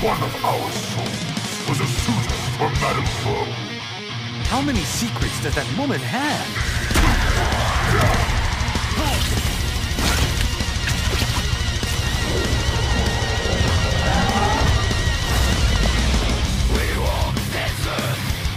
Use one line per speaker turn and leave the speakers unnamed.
One of our souls was a suitor for Madame Foe.
How many secrets does that woman have?